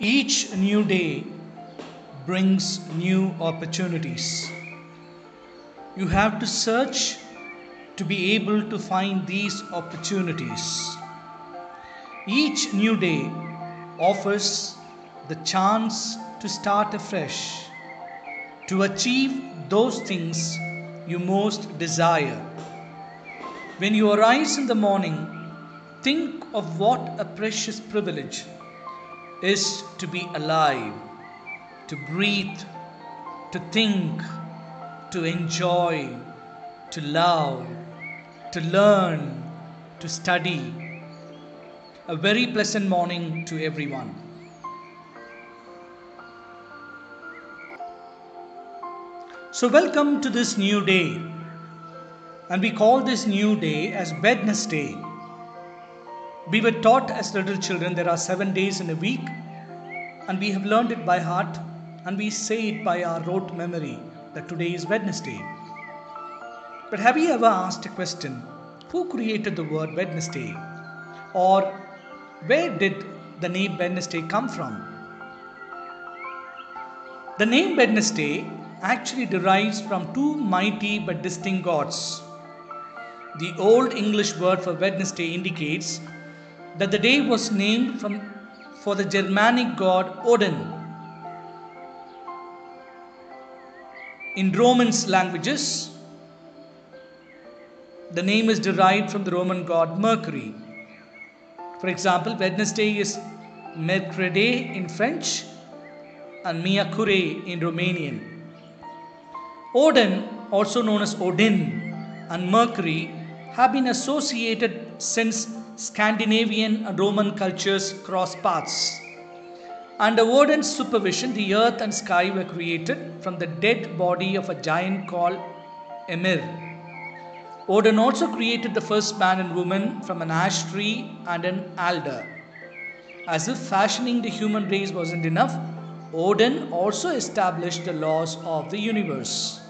Each new day brings new opportunities. You have to search to be able to find these opportunities. Each new day offers the chance to start afresh, to achieve those things you most desire. When you arise in the morning, think of what a precious privilege is to be alive, to breathe, to think, to enjoy, to love, to learn, to study. A very pleasant morning to everyone. So, welcome to this new day. And we call this new day as Wednesday. We were taught as little children there are seven days in a week, and we have learned it by heart, and we say it by our rote memory that today is Wednesday. But have you ever asked a question who created the word Wednesday? Or where did the name Wednesday come from? The name Wednesday actually derives from two mighty but distinct gods. The Old English word for Wednesday indicates that the day was named from, for the Germanic god Odin. In Romance languages, the name is derived from the Roman god Mercury. For example, Wednesday is Mercredi in French and Miyakure in Romanian. Odin, also known as Woden, and Mercury have been associated since Scandinavian and Roman cultures cross paths. Under Odin's supervision, the earth and sky were created from the dead body of a giant called Ymir. Odin also created the first man and woman from an ash tree and an alder. As if fashioning the human race wasn't enough, Odin also established the laws of the universe.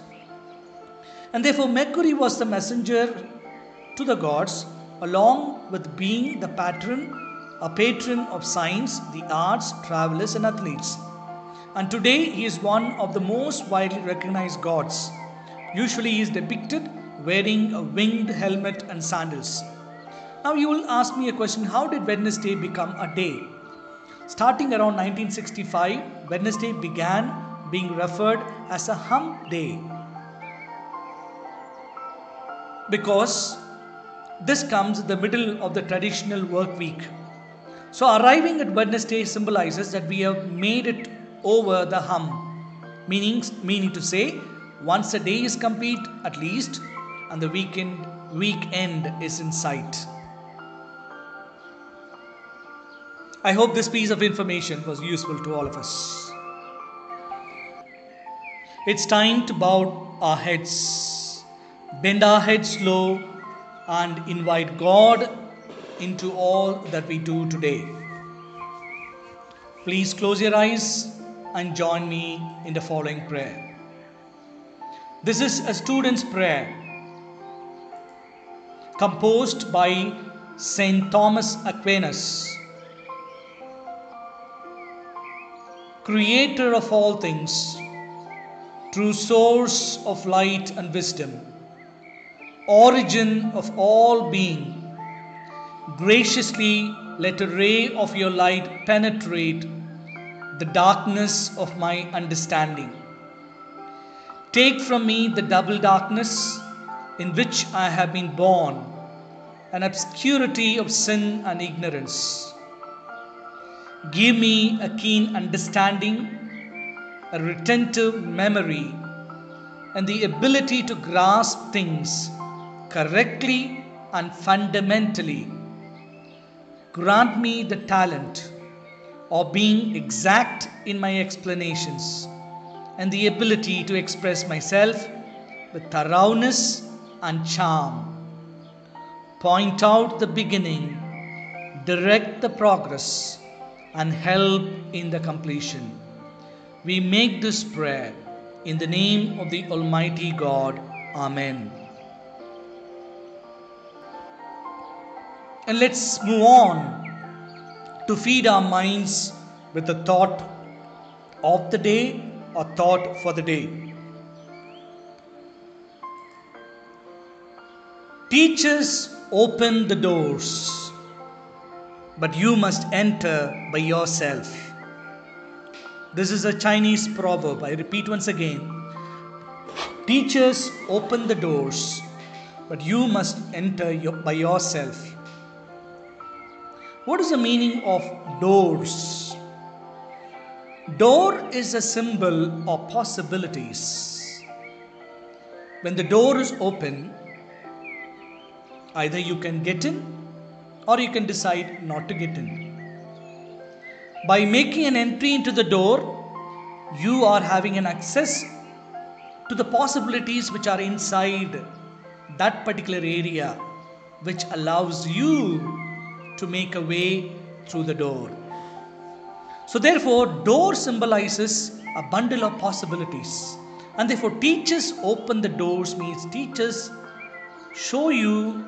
And therefore, Mercury was the messenger to the gods, along with being the patron, a patron of science, the arts, travelers, and athletes. And today, he is one of the most widely recognized gods. Usually, he is depicted wearing a winged helmet and sandals. Now, you will ask me a question how did Wednesday become a day? Starting around 1965, Wednesday began being referred as a hump day because this comes in the middle of the traditional work week. So, arriving at Wednesday symbolizes that we have made it over the hump, meaning, meaning to say, once a day is complete at least, and the weekend weekend is in sight. I hope this piece of information was useful to all of us. It's time to bow our heads, bend our heads low, and invite God into all that we do today. Please close your eyes and join me in the following prayer. This is a student's prayer composed by St. Thomas Aquinas. Creator of all things, true source of light and wisdom, origin of all being, graciously let a ray of your light penetrate the darkness of my understanding. Take from me the double darkness in which I have been born, an obscurity of sin and ignorance. Give me a keen understanding, a retentive memory, and the ability to grasp things correctly and fundamentally. Grant me the talent of being exact in my explanations and the ability to express myself with thoroughness and charm. Point out the beginning, direct the progress, and help in the completion. We make this prayer in the name of the Almighty God. Amen. And let's move on to feed our minds with a thought of the day or thought for the day. Teachers open the doors, but you must enter by yourself. This is a Chinese proverb. I repeat once again. Teachers open the doors, but you must enter by yourself. What is the meaning of doors? Door is a symbol of possibilities. When the door is open, either you can get in or you can decide not to get in. By making an entry into the door, you are having an access to the possibilities which are inside that particular area, which allows you to make a way through the door. So, therefore, door symbolizes a bundle of possibilities. And therefore, teachers open the doors means teachers show you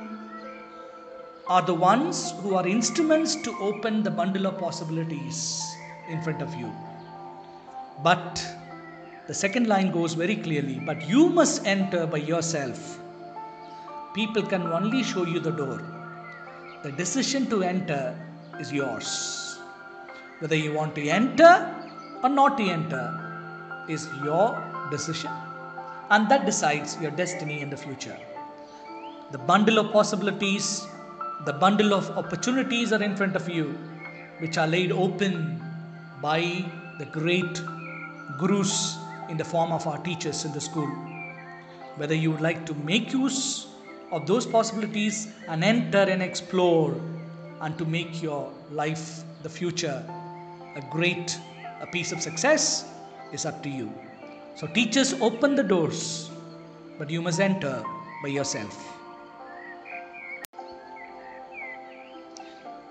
are the ones who are instruments to open the bundle of possibilities in front of you. But the second line goes very clearly, but you must enter by yourself. People can only show you the door. The decision to enter is yours. Whether you want to enter or not to enter is your decision. And that decides your destiny in the future. The bundle of possibilities, the bundle of opportunities are in front of you, which are laid open by the great gurus in the form of our teachers in the school. Whether you would like to make use of those possibilities and enter and explore and to make your life, the future, a great a piece of success is up to you. So, teachers open the doors, but you must enter by yourself.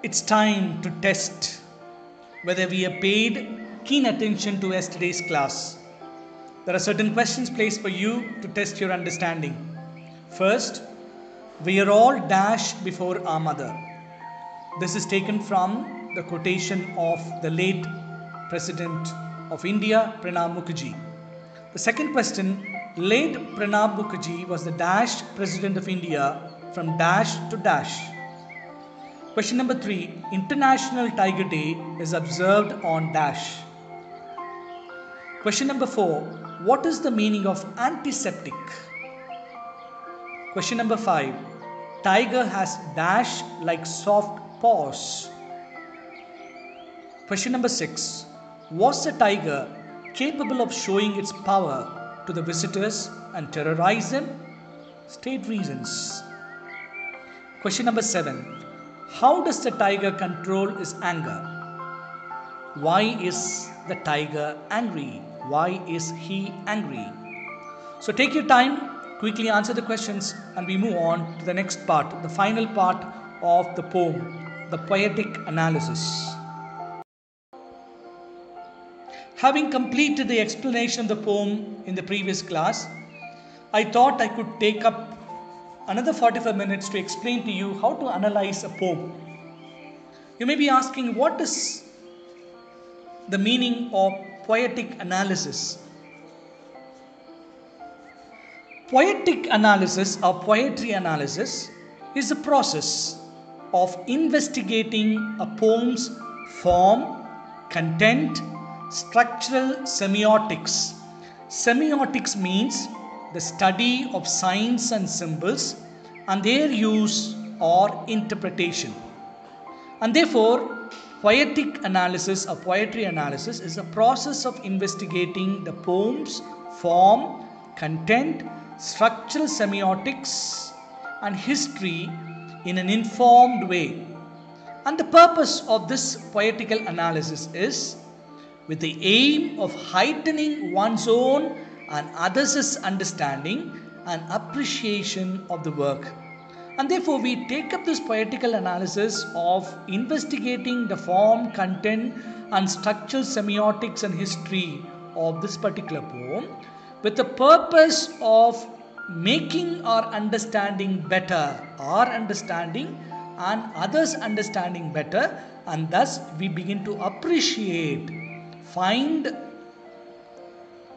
It's time to test whether we have paid keen attention to yesterday's class. There are certain questions placed for you to test your understanding. First, we are all dashed before our mother. This is taken from the quotation of the late President of India, Pranab Mukherjee. The second question late Pranab Mukherjee was the dash President of India from dash to dash. Question number three International Tiger Day is observed on dash. Question number four What is the meaning of antiseptic? Question number five Tiger has dash like soft paws. Question number six Was the tiger capable of showing its power to the visitors and terrorize them? State reasons. Question number seven How does the tiger control his anger? Why is the tiger angry? Why is he angry? So take your time, quickly answer the questions, and we move on to the next part, the final part of the poem, the poetic analysis. Having completed the explanation of the poem in the previous class, I thought I could take up another 45 minutes to explain to you how to analyze a poem. You may be asking, what is the meaning of poetic analysis? Poetic analysis or poetry analysis is a process of investigating a poem's form, content, structural semiotics. Semiotics means the study of signs and symbols and their use or interpretation. And therefore, poetic analysis or poetry analysis is a process of investigating the poem's form, content, structural semiotics, and history in an informed way. And the purpose of this poetical analysis is with the aim of heightening one's own and others' understanding and appreciation of the work. And therefore, we take up this poetical analysis of investigating the form, content, and structural semiotics and history of this particular poem with the purpose of making our understanding better, our understanding and others understanding better, and thus we begin to appreciate, find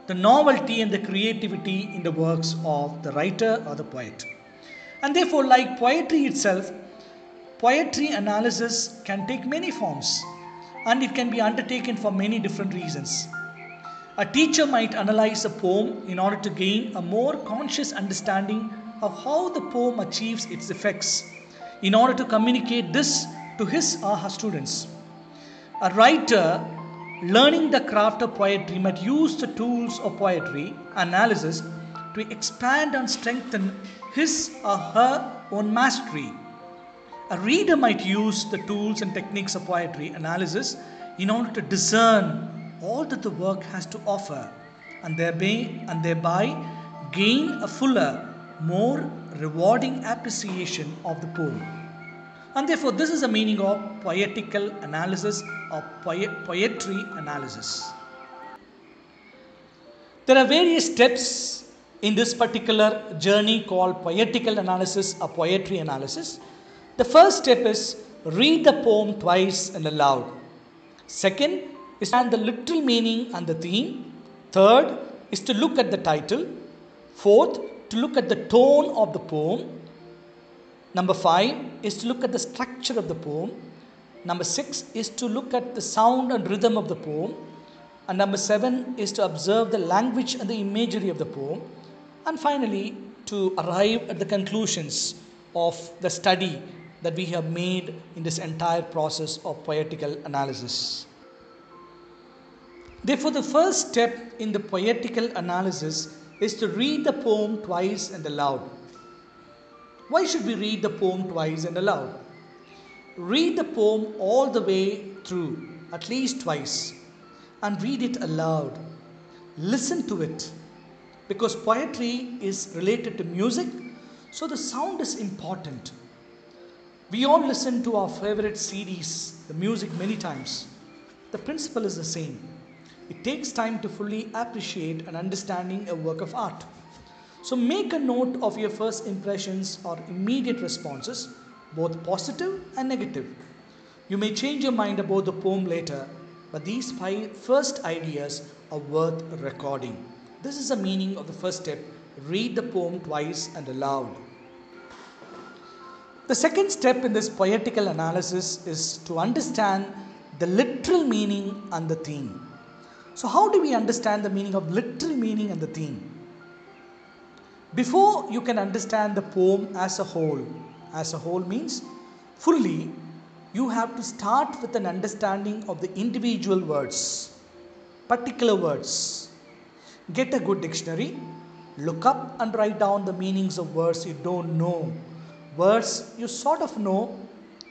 the novelty and the creativity in the works of the writer or the poet. And therefore, like poetry itself, poetry analysis can take many forms and it can be undertaken for many different reasons. A teacher might analyze a poem in order to gain a more conscious understanding of how the poem achieves its effects in order to communicate this to his or her students. A writer learning the craft of poetry might use the tools of poetry analysis to expand and strengthen his or her own mastery. A reader might use the tools and techniques of poetry analysis in order to discern all that the work has to offer and thereby, and thereby gain a fuller, more rewarding appreciation of the poem. And therefore, this is the meaning of poetical analysis or poetry analysis. There are various steps in this particular journey called poetical analysis or poetry analysis. The first step is read the poem twice and aloud. Second is to the literal meaning and the theme. Third is to look at the title. Fourth, to look at the tone of the poem. Number five is to look at the structure of the poem. Number six is to look at the sound and rhythm of the poem. And number seven is to observe the language and the imagery of the poem. And finally, to arrive at the conclusions of the study that we have made in this entire process of poetical analysis. Therefore, the first step in the poetical analysis is to read the poem twice and aloud. Why should we read the poem twice and aloud? Read the poem all the way through, at least twice, and read it aloud. Listen to it, because poetry is related to music, so the sound is important. We all listen to our favorite CDs, the music, many times. The principle is the same. It takes time to fully appreciate and understanding a work of art. So make a note of your first impressions or immediate responses, both positive and negative. You may change your mind about the poem later, but these first ideas are worth recording. This is the meaning of the first step read the poem twice and aloud. The second step in this poetical analysis is to understand the literal meaning and the theme. So, how do we understand the meaning of literal meaning and the theme? Before you can understand the poem as a whole, as a whole means fully, you have to start with an understanding of the individual words, particular words. Get a good dictionary, look up and write down the meanings of words you don't know. Words you sort of know,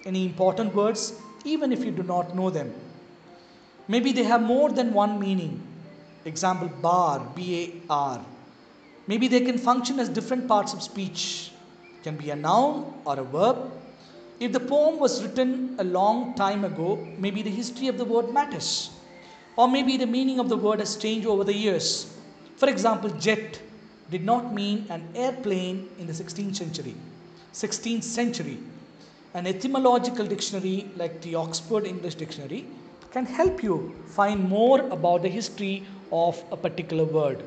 any important words, even if you do not know them. Maybe they have more than one meaning. Example, bar, B A R. Maybe they can function as different parts of speech. It can be a noun or a verb. If the poem was written a long time ago, maybe the history of the word matters. Or maybe the meaning of the word has changed over the years. For example, jet did not mean an airplane in the 16th century. 16th century. An etymological dictionary like the Oxford English Dictionary can help you find more about the history of a particular word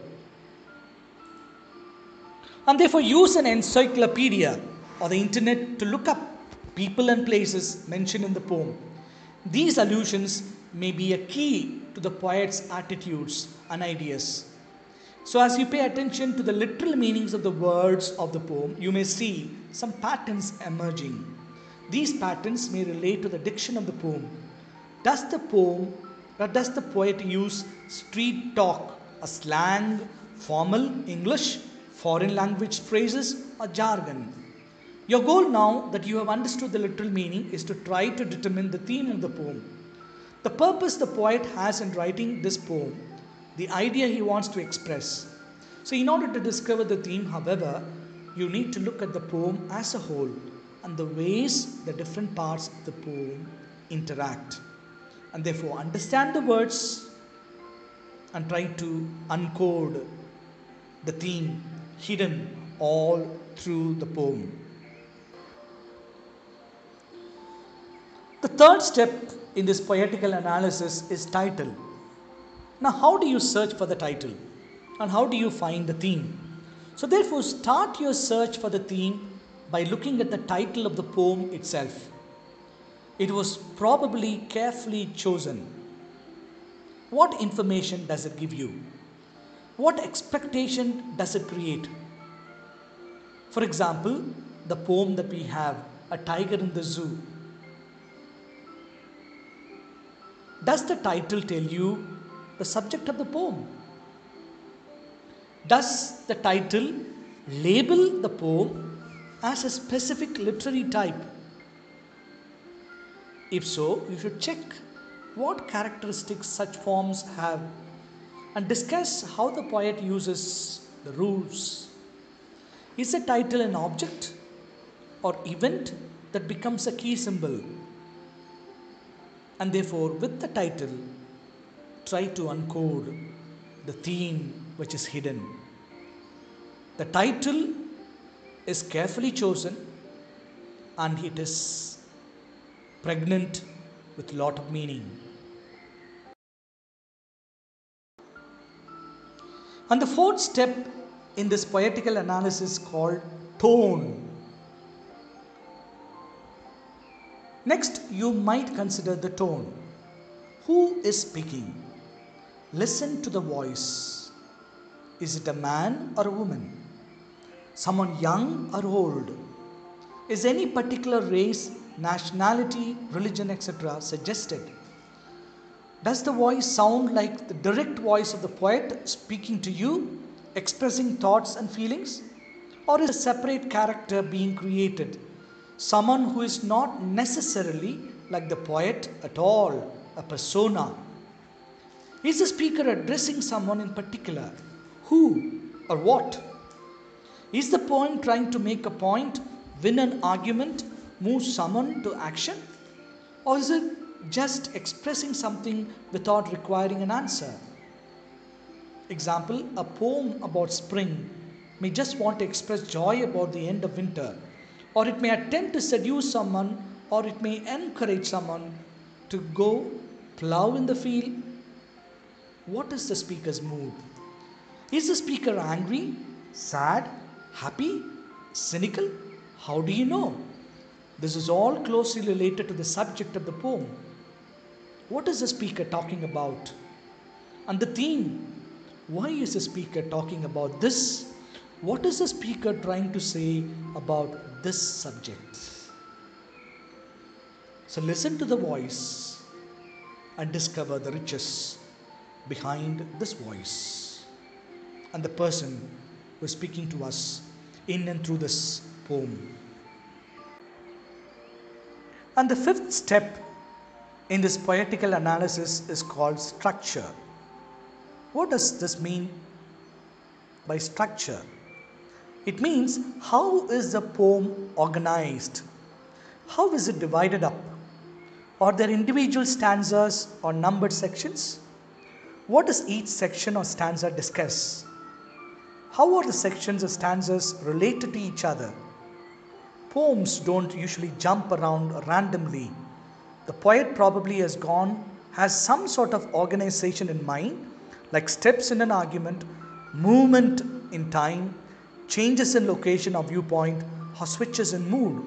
and therefore use an encyclopedia or the internet to look up people and places mentioned in the poem. These allusions may be a key to the poet's attitudes and ideas. So, as you pay attention to the literal meanings of the words of the poem, you may see some patterns emerging. These patterns may relate to the diction of the poem. Does the poem or does the poet use street talk, a slang, formal English, foreign language phrases or jargon. Your goal now that you have understood the literal meaning is to try to determine the theme of the poem. The purpose the poet has in writing this poem, the idea he wants to express. So, in order to discover the theme, however, you need to look at the poem as a whole and the ways the different parts of the poem interact. And therefore, understand the words and try to uncode the theme hidden all through the poem. The third step in this poetical analysis is title. Now, how do you search for the title? And how do you find the theme? So, therefore, start your search for the theme by looking at the title of the poem itself. It was probably carefully chosen. What information does it give you? What expectation does it create? For example, the poem that we have, A Tiger in the Zoo. Does the title tell you the subject of the poem? Does the title label the poem as a specific literary type? If so, you should check what characteristics such forms have and discuss how the poet uses the rules. Is the title an object or event that becomes a key symbol? And therefore, with the title, try to uncode the theme which is hidden. The title is carefully chosen and it is pregnant with a lot of meaning. And the fourth step in this poetical analysis called tone. Next, you might consider the tone. Who is speaking? Listen to the voice. Is it a man or a woman? someone young or old? Is any particular race, nationality, religion, etc. suggested? Does the voice sound like the direct voice of the poet speaking to you, expressing thoughts and feelings? Or is a separate character being created? Someone who is not necessarily like the poet at all, a persona. Is the speaker addressing someone in particular? Who or what? Is the poem trying to make a point, win an argument, move someone to action? Or is it just expressing something without requiring an answer? Example A poem about spring may just want to express joy about the end of winter, or it may attempt to seduce someone, or it may encourage someone to go plow in the field. What is the speaker's mood? Is the speaker angry, sad, Happy? Cynical? How do you know? This is all closely related to the subject of the poem. What is the speaker talking about? And the theme. Why is the speaker talking about this? What is the speaker trying to say about this subject? So listen to the voice and discover the riches behind this voice and the person who is speaking to us in and through this poem. And the fifth step in this poetical analysis is called structure. What does this mean by structure? It means how is the poem organized? How is it divided up? Are there individual stanzas or numbered sections? What does each section or stanza discuss? How are the sections or stanzas related to each other? Poems don't usually jump around randomly. The poet probably has gone, has some sort of organization in mind, like steps in an argument, movement in time, changes in location or viewpoint, or switches in mood.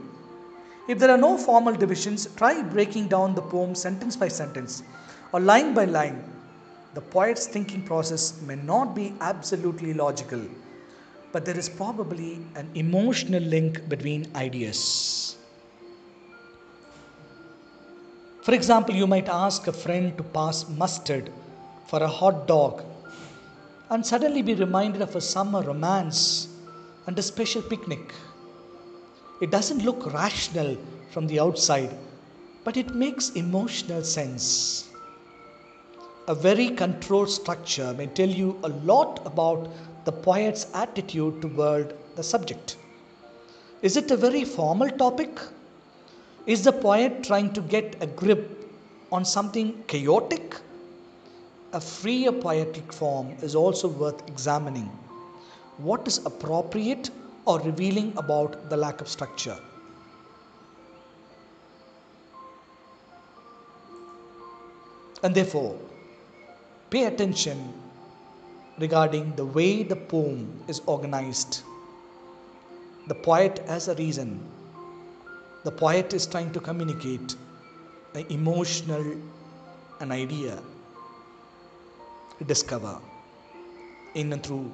If there are no formal divisions, try breaking down the poem sentence by sentence or line by line the poet's thinking process may not be absolutely logical, but there is probably an emotional link between ideas. For example, you might ask a friend to pass mustard for a hot dog and suddenly be reminded of a summer romance and a special picnic. It doesn't look rational from the outside, but it makes emotional sense a very controlled structure may tell you a lot about the poet's attitude toward the subject. Is it a very formal topic? Is the poet trying to get a grip on something chaotic? A freer poetic form is also worth examining. What is appropriate or revealing about the lack of structure? And therefore, pay attention regarding the way the poem is organized. The poet has a reason. The poet is trying to communicate an emotional an idea discover in and through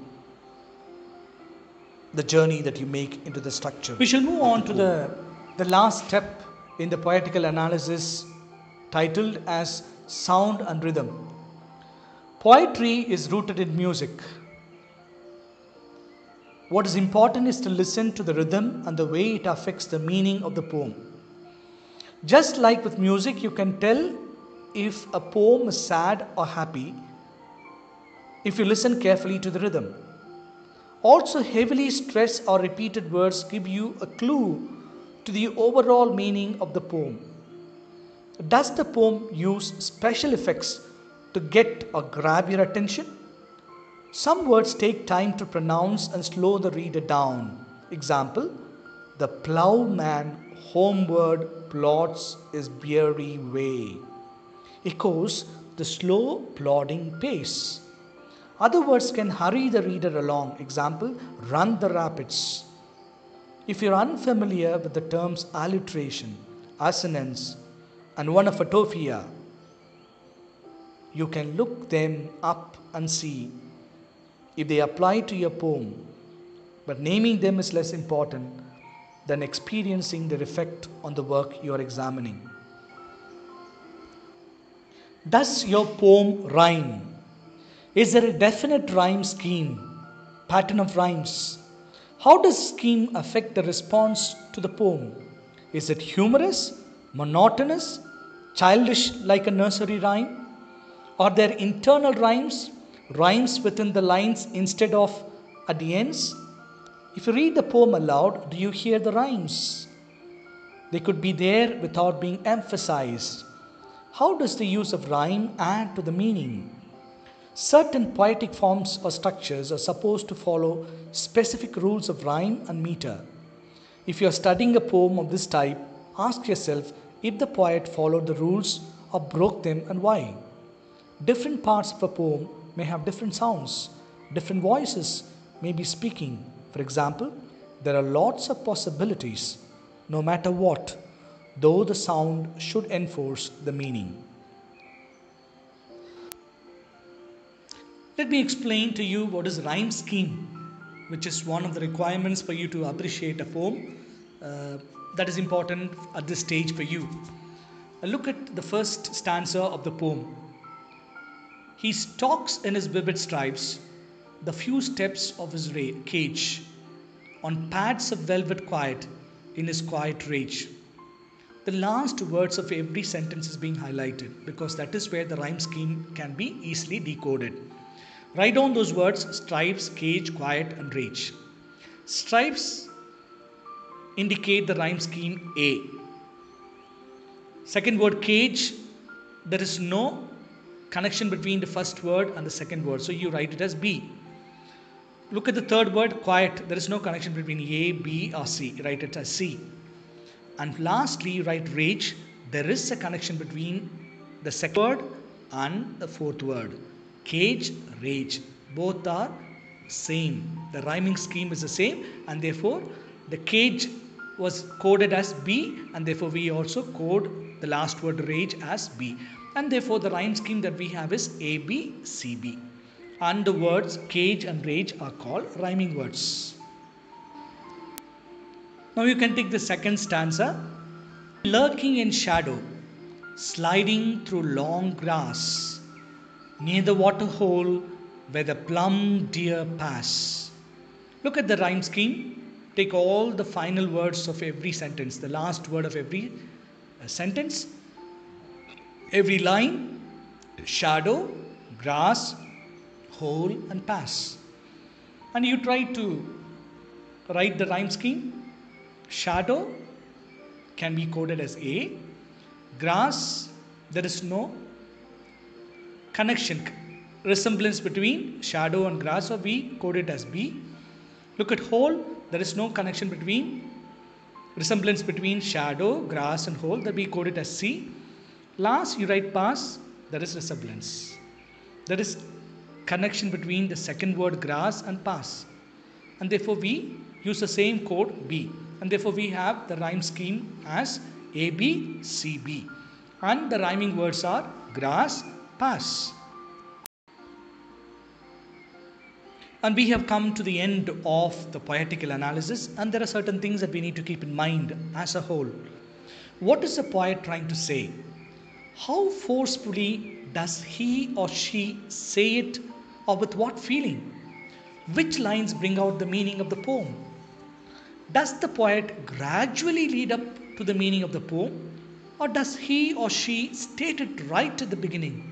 the journey that you make into the structure. We shall move on to the, the last step in the poetical analysis titled as Sound and Rhythm. Poetry is rooted in music. What is important is to listen to the rhythm and the way it affects the meaning of the poem. Just like with music, you can tell if a poem is sad or happy if you listen carefully to the rhythm. Also, heavily stressed or repeated words give you a clue to the overall meaning of the poem. Does the poem use special effects to get or grab your attention? Some words take time to pronounce and slow the reader down. Example The ploughman homeward plods his weary way echoes the slow plodding pace. Other words can hurry the reader along. Example, run the rapids. If you're unfamiliar with the terms alliteration, assonance, and onomatopoeia, you can look them up and see if they apply to your poem. But naming them is less important than experiencing their effect on the work you are examining. Does your poem rhyme? Is there a definite rhyme scheme, pattern of rhymes? How does scheme affect the response to the poem? Is it humorous, monotonous, childish like a nursery rhyme? Are there internal rhymes, rhymes within the lines instead of at the ends? If you read the poem aloud, do you hear the rhymes? They could be there without being emphasized. How does the use of rhyme add to the meaning? Certain poetic forms or structures are supposed to follow specific rules of rhyme and meter. If you are studying a poem of this type, ask yourself if the poet followed the rules or broke them and why. Different parts of a poem may have different sounds, different voices may be speaking. For example, there are lots of possibilities, no matter what though the sound should enforce the meaning. Let me explain to you what is rhyme scheme, which is one of the requirements for you to appreciate a poem. Uh, that is important at this stage for you. Look at the first stanza of the poem. He stalks in his vivid stripes the few steps of his cage on pads of velvet quiet in his quiet rage the last words of every sentence is being highlighted because that is where the rhyme scheme can be easily decoded. Write down those words stripes, cage, quiet, and rage. Stripes indicate the rhyme scheme A. Second word cage, there is no connection between the first word and the second word, so you write it as B. Look at the third word quiet, there is no connection between A, B, or C, write it as C. And lastly, you write rage. There is a connection between the second word and the fourth word. Cage, rage. Both are same. The rhyming scheme is the same and therefore the cage was coded as B and therefore we also code the last word rage as B. And therefore the rhyme scheme that we have is A, B, C, B. And the words cage and rage are called rhyming words. Now you can take the second stanza. Lurking in shadow, sliding through long grass, near the water hole where the plum deer pass. Look at the rhyme scheme. Take all the final words of every sentence, the last word of every uh, sentence, every line, shadow, grass, hole, and pass. And you try to write the rhyme scheme Shadow can be coded as A. Grass, there is no connection, resemblance between shadow and grass, so we code it as B. Look at hole, there is no connection between resemblance between shadow, grass, and hole, that we code it as C. Last, you write pass, there is resemblance. There is connection between the second word grass and pass. And therefore we use the same code B. And therefore we have the rhyme scheme as A B C B. And the rhyming words are grass, pass. And we have come to the end of the poetical analysis, and there are certain things that we need to keep in mind as a whole. What is the poet trying to say? How forcefully does he or she say it, or with what feeling? Which lines bring out the meaning of the poem? Does the poet gradually lead up to the meaning of the poem, or does he or she state it right at the beginning?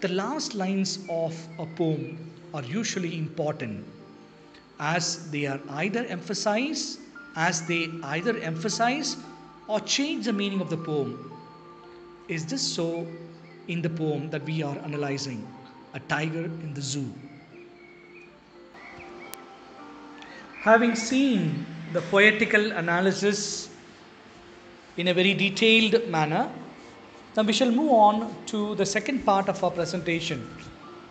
The last lines of a poem are usually important as they are either emphasize as they either emphasize or change the meaning of the poem. Is this so in the poem that we are analyzing? A tiger in the zoo. Having seen the poetical analysis in a very detailed manner, now we shall move on to the second part of our presentation.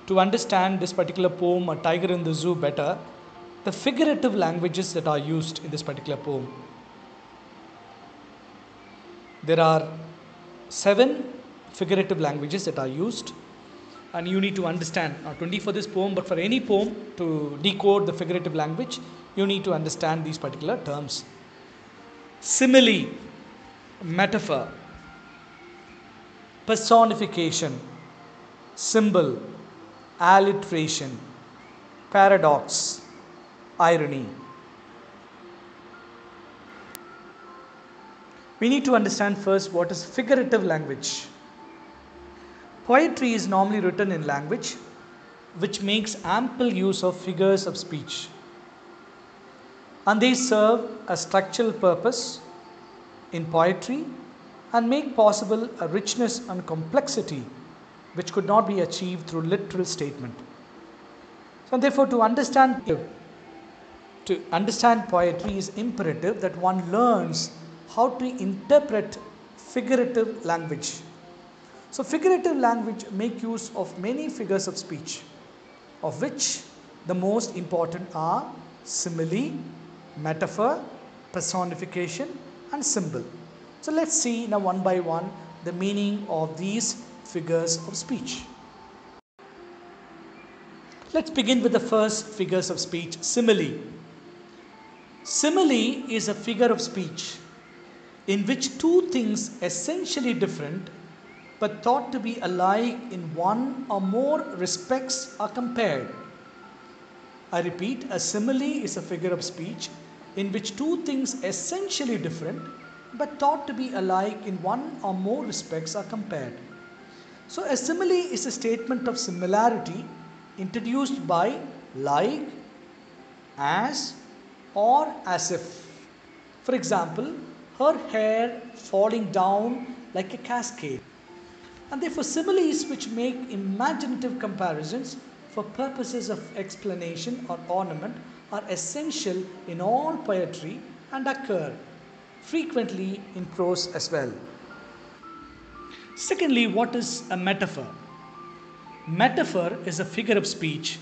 To understand this particular poem, A Tiger in the Zoo, better, the figurative languages that are used in this particular poem. There are seven figurative languages that are used, and you need to understand not only for this poem but for any poem to decode the figurative language, you need to understand these particular terms. Simile, metaphor, personification, symbol, alliteration, paradox, irony. We need to understand first what is figurative language. Poetry is normally written in language which makes ample use of figures of speech and they serve a structural purpose in poetry and make possible a richness and complexity which could not be achieved through literal statement. So therefore to understand to understand poetry is imperative that one learns how to interpret figurative language. So figurative language make use of many figures of speech of which the most important are simile, metaphor, personification and symbol. So let's see now one by one the meaning of these figures of speech. Let's begin with the first figures of speech simile. Simile is a figure of speech in which two things essentially different but thought to be alike in one or more respects are compared. I repeat, a simile is a figure of speech in which two things essentially different but thought to be alike in one or more respects are compared. So, a simile is a statement of similarity introduced by like, as, or as if. For example, her hair falling down like a cascade. And therefore, similes which make imaginative comparisons for purposes of explanation or ornament are essential in all poetry and occur frequently in prose as well. Secondly, what is a metaphor? Metaphor is a figure of speech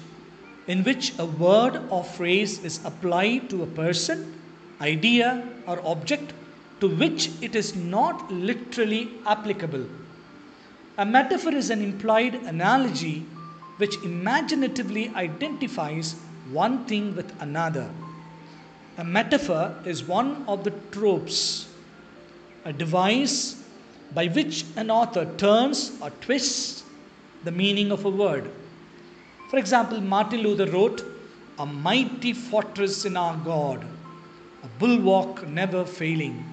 in which a word or phrase is applied to a person, idea, or object to which it is not literally applicable. A metaphor is an implied analogy which imaginatively identifies one thing with another. A metaphor is one of the tropes, a device by which an author turns or twists the meaning of a word. For example, Martin Luther wrote, A mighty fortress in our God, a bulwark never failing.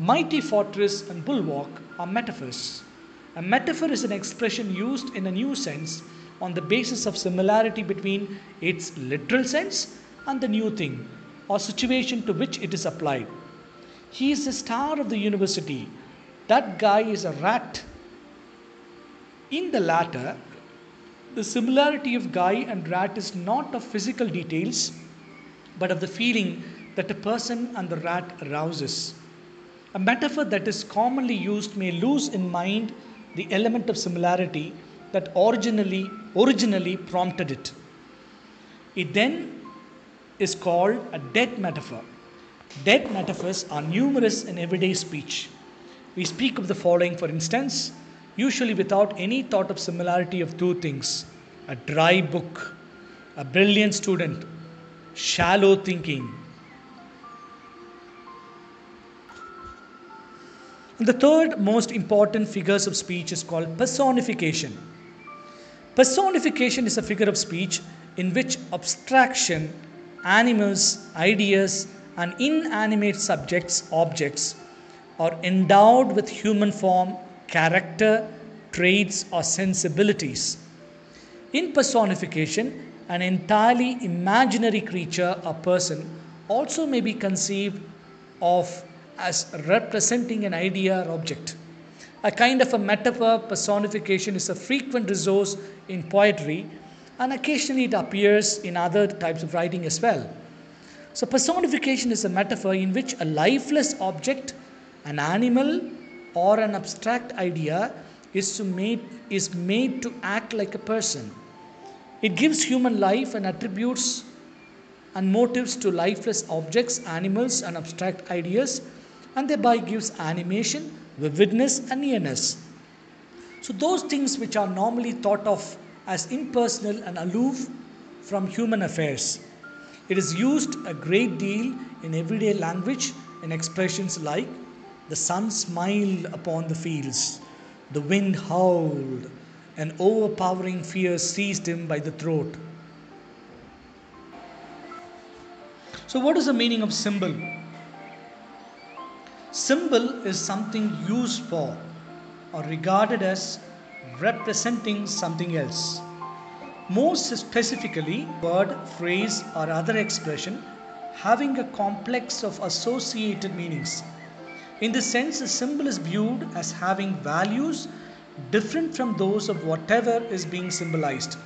Mighty fortress and bulwark are metaphors. A metaphor is an expression used in a new sense on the basis of similarity between its literal sense and the new thing or situation to which it is applied. He is the star of the university. That guy is a rat. In the latter, the similarity of guy and rat is not of physical details, but of the feeling that a person and the rat arouses. A metaphor that is commonly used may lose in mind the element of similarity that originally originally prompted it. It then is called a dead metaphor. Dead metaphors are numerous in everyday speech. We speak of the following, for instance, usually without any thought of similarity of two things a dry book, a brilliant student, shallow thinking. The third most important figures of speech is called personification. Personification is a figure of speech in which abstraction, animals, ideas, and inanimate subjects, objects, are endowed with human form, character, traits, or sensibilities. In personification, an entirely imaginary creature or person also may be conceived of as representing an idea or object. A kind of a metaphor personification is a frequent resource in poetry and occasionally it appears in other types of writing as well. So, personification is a metaphor in which a lifeless object, an animal, or an abstract idea is, made, is made to act like a person. It gives human life and attributes and motives to lifeless objects, animals, and abstract ideas, and thereby gives animation, vividness, and nearness. So, those things which are normally thought of as impersonal and aloof from human affairs. It is used a great deal in everyday language in expressions like the sun smiled upon the fields, the wind howled, an overpowering fear seized him by the throat. So, what is the meaning of symbol? Symbol is something used for or regarded as representing something else. More specifically, word, phrase, or other expression having a complex of associated meanings. In this sense, a symbol is viewed as having values different from those of whatever is being symbolized.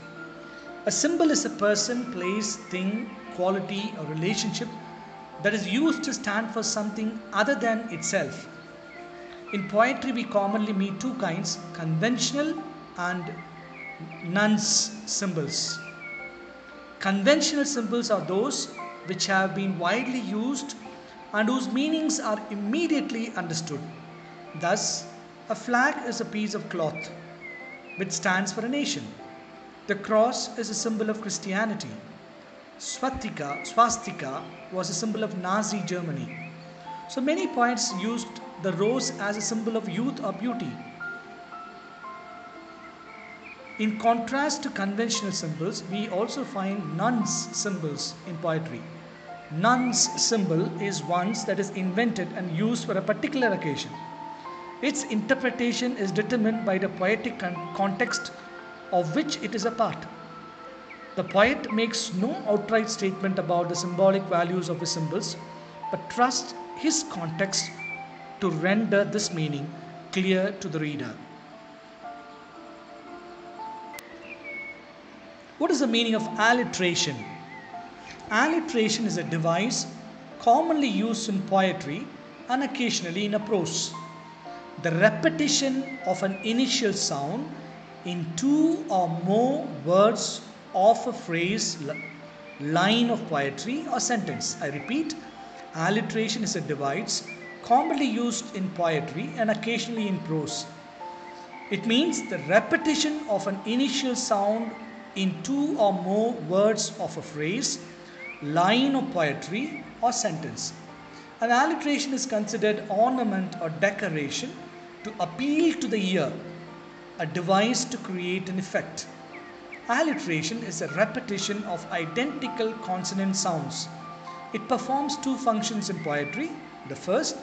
A symbol is a person, place, thing, quality, or relationship that is used to stand for something other than itself. In poetry, we commonly meet two kinds conventional and nonce symbols. Conventional symbols are those which have been widely used and whose meanings are immediately understood. Thus, a flag is a piece of cloth which stands for a nation. The cross is a symbol of Christianity. Swastika, swastika was a symbol of Nazi Germany. So many poets used the rose as a symbol of youth or beauty. In contrast to conventional symbols, we also find nonce symbols in poetry. Nonce symbol is one that is invented and used for a particular occasion. Its interpretation is determined by the poetic context of which it is a part. The poet makes no outright statement about the symbolic values of his symbols, but trusts his context to render this meaning clear to the reader. What is the meaning of alliteration? Alliteration is a device commonly used in poetry and occasionally in a prose. The repetition of an initial sound in two or more words of a phrase, line of poetry, or sentence. I repeat, alliteration is a device commonly used in poetry and occasionally in prose. It means the repetition of an initial sound in two or more words of a phrase, line of poetry, or sentence. An alliteration is considered ornament or decoration to appeal to the ear, a device to create an effect. Alliteration is a repetition of identical consonant sounds. It performs two functions in poetry. The first,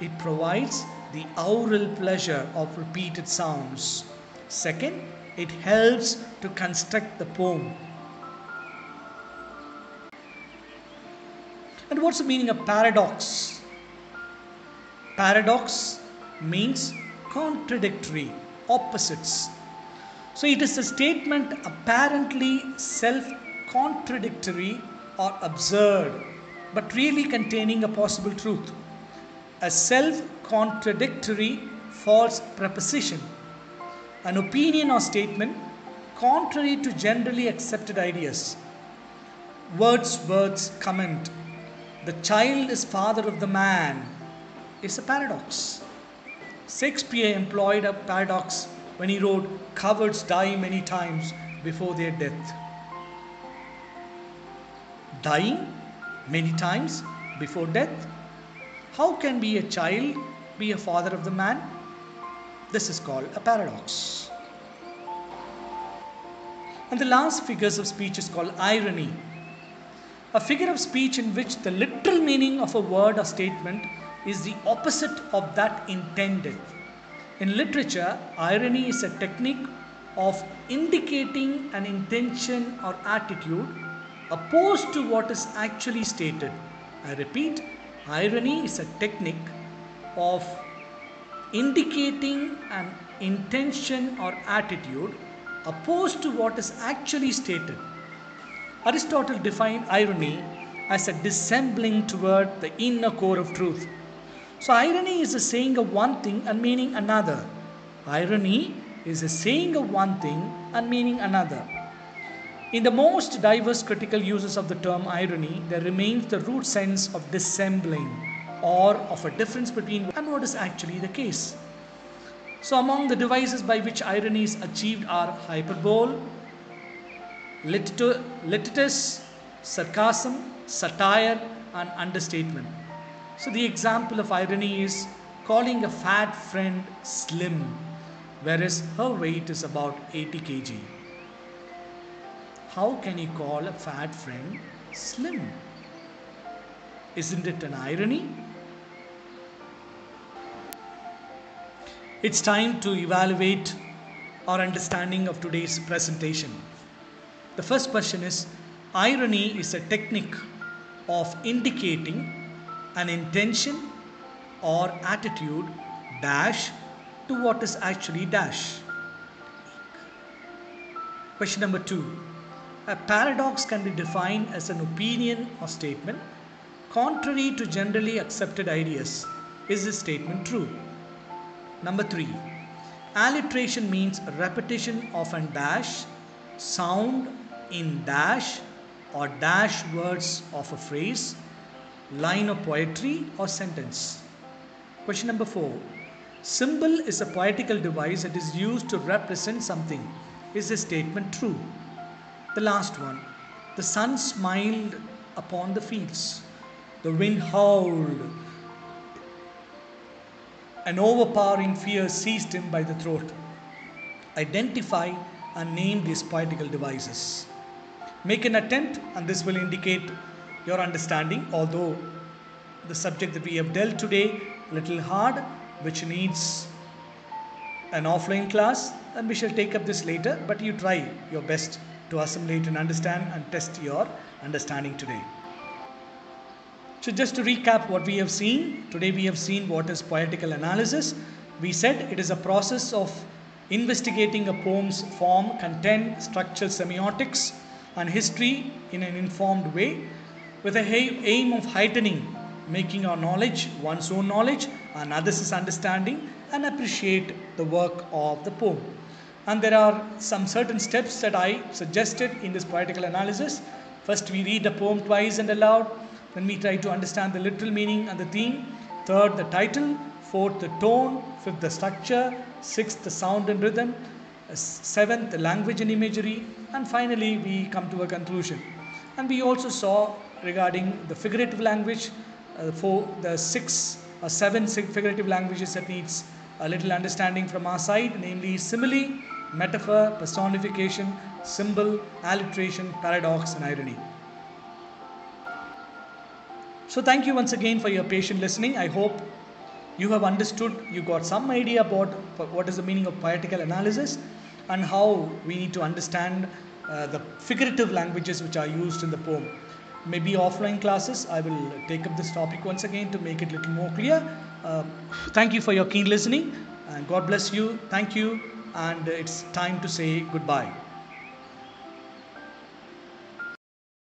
it provides the aural pleasure of repeated sounds. Second, it helps to construct the poem. And what's the meaning of paradox? Paradox means contradictory, opposites. So it is a statement apparently self contradictory or absurd, but really containing a possible truth. A self contradictory false preposition an opinion or statement contrary to generally accepted ideas. Wordsworth's comment, the child is father of the man, is a paradox. Shakespeare employed a paradox when he wrote, Cowards die many times before their death. Dying many times before death? How can be a child be a father of the man? This is called a paradox. And the last figures of speech is called irony. A figure of speech in which the literal meaning of a word or statement is the opposite of that intended. In literature, irony is a technique of indicating an intention or attitude opposed to what is actually stated. I repeat, irony is a technique of indicating an intention or attitude opposed to what is actually stated. Aristotle defined irony as a dissembling toward the inner core of truth. So, irony is a saying of one thing and meaning another. Irony is a saying of one thing and meaning another. In the most diverse critical uses of the term irony, there remains the root sense of dissembling or of a difference between and what is actually the case. So, among the devices by which irony is achieved are hyperbole, litotes, sarcasm, satire, and understatement. So, the example of irony is calling a fat friend slim, whereas her weight is about 80 kg. How can you call a fat friend slim? Isn't it an irony? It's time to evaluate our understanding of today's presentation. The first question is Irony is a technique of indicating an intention or attitude dash to what is actually dash. Question number two A paradox can be defined as an opinion or statement contrary to generally accepted ideas. Is this statement true? Number three, alliteration means repetition of an dash, sound in dash or dash words of a phrase, line of poetry or sentence. Question number four, symbol is a poetical device that is used to represent something. Is this statement true? The last one, the sun smiled upon the fields, the wind howled an overpowering fear seized him by the throat. Identify and name these poetical devices. Make an attempt, and this will indicate your understanding, although the subject that we have dealt today a little hard, which needs an offline class, and we shall take up this later. But you try your best to assimilate and understand and test your understanding today. So, just to recap what we have seen, today we have seen what is poetical analysis. We said it is a process of investigating a poem's form, content, structure, semiotics, and history in an informed way with a aim of heightening, making our knowledge one's own knowledge and others' understanding and appreciate the work of the poem. And there are some certain steps that I suggested in this poetical analysis. First, we read the poem twice and aloud Then we try to understand the literal meaning and the theme. Third, the title. Fourth, the tone. Fifth, the structure. Sixth, the sound and rhythm. Uh, seventh, the language and imagery. And finally, we come to a conclusion. And we also saw regarding the figurative language, uh, for the six or seven figurative languages that needs a little understanding from our side, namely simile, metaphor, personification, symbol, alliteration, paradox, and irony. So, thank you once again for your patient listening. I hope you have understood, you got some idea about what is the meaning of poetical analysis and how we need to understand uh, the figurative languages which are used in the poem. Maybe offline classes, I will take up this topic once again to make it a little more clear. Uh, thank you for your keen listening and God bless you. Thank you, and it's time to say goodbye.